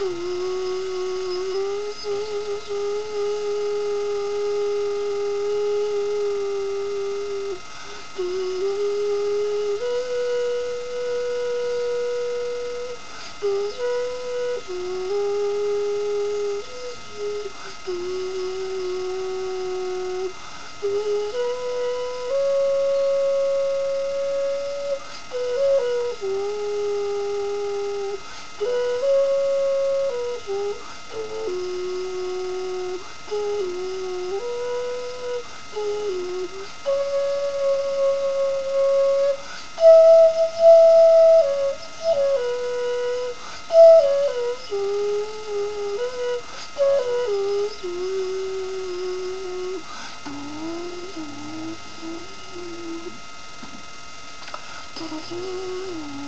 Ooh. から10年